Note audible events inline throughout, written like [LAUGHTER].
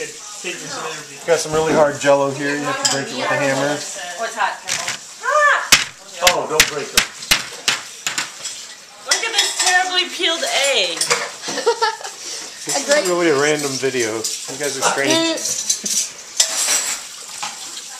good. Take me energy. Got some really hard jello here. You have to break it with a hammer. Oh, it's hot. Ah! Oh, don't break them. Look at this terribly peeled egg. This is really a random video. You guys are strange. Mm.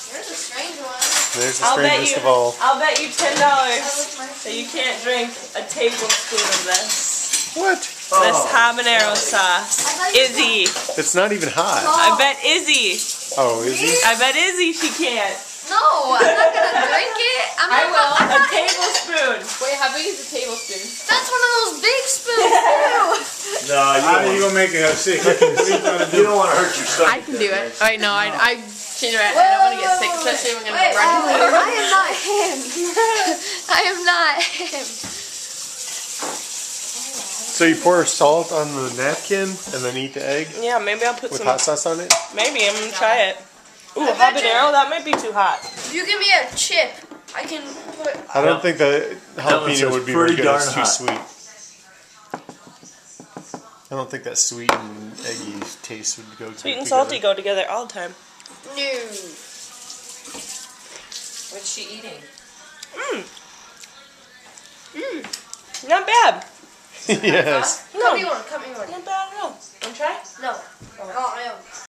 There's a strange one. There's the I'll bet strangest you. of all. I'll bet you ten dollars That that you can't drink a tablespoon of this. What? This oh. habanero sauce. Izzy. It's not even hot. I bet Izzy. Oh, Izzy? I bet Izzy she can't. No, I'm not gonna drink it. I'm I not, will. I'm A tablespoon. Wait, how big is a tablespoon? That's one of those big spoons too. No, you How are you gonna make it sick? [LAUGHS] What are you do? don't want to hurt your stomach. I can do it. man. Wait, no, I, I change it. I don't want to get sick, especially when I'm going Wait, running. I am not him. [LAUGHS] I am not him. So you pour salt on the napkin and then eat the egg Yeah, maybe I'll put with some. hot sauce on it? Maybe I'm gonna try it. Ooh, I habanero. That might be too hot. If you give me a chip, I can put. I don't think the one jalapeno says would be very pretty good. It's too hot. sweet. I don't think that sweet and eggy taste would go Sweet and together. salty go together all the time. No. What's she eating? Mmm. Mmm. Not bad. Yes. Cut me one. Cut me one. Not bad at all.